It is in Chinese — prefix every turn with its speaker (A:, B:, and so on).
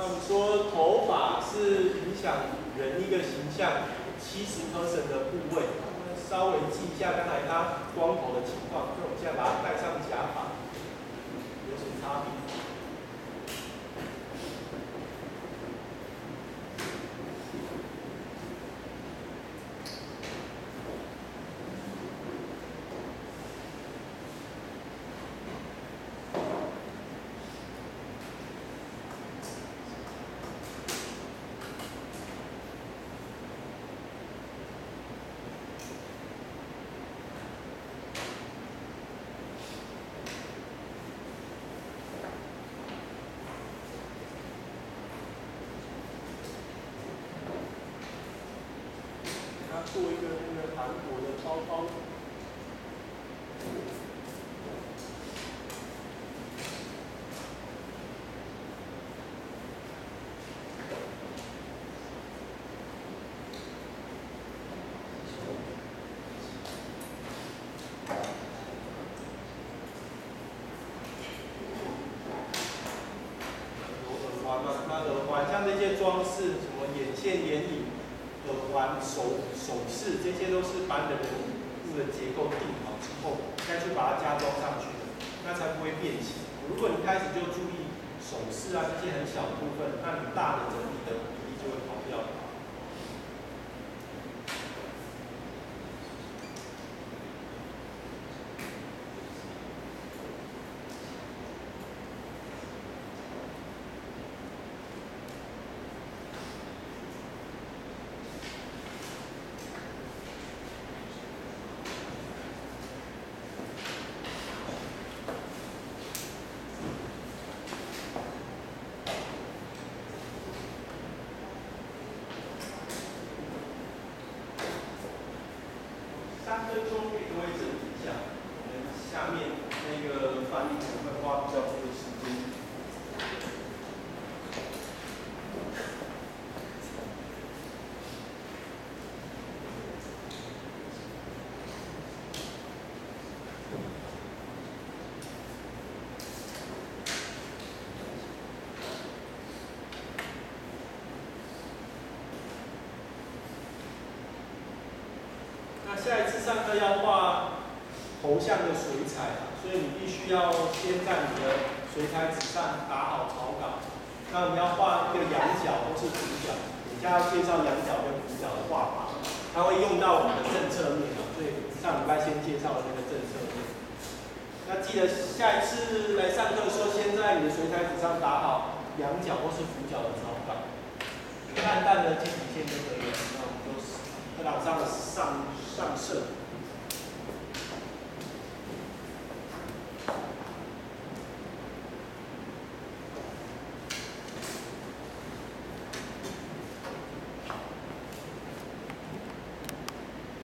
A: 那我们说头发是影响人一个形象七十 percent 的部位，稍微记一下刚才他光头的情况，就我们现在把它戴上假发，有什么差别？做一个那个韩国的包包。耳环嘛，那耳环像这些装饰，什么眼线、眼影。耳环、手首饰，这些都是把你的人物的结构定好之后，再去把它加装上去的，那才不会变形。如果你开始就注意首饰啊这些很小的部分，那你大的整体的比例就会跑掉。分钟可以各位整理一下，我们下面那个翻译可能会花比较多的时间。那下一次上课要画头像的水彩，所以你必须要先在你的水彩纸上打好草稿。那我们要画一个仰角或是俯角，等下要介绍仰角跟俯角的画法，它会用到我们的正侧面啊，所以上礼拜先介绍的那个正侧面。那记得下一次来上课的时候，先在你的水彩纸上打好仰角或是俯角的草稿，淡淡的基底线就可以了。课堂上上上色。